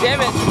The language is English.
Damn it.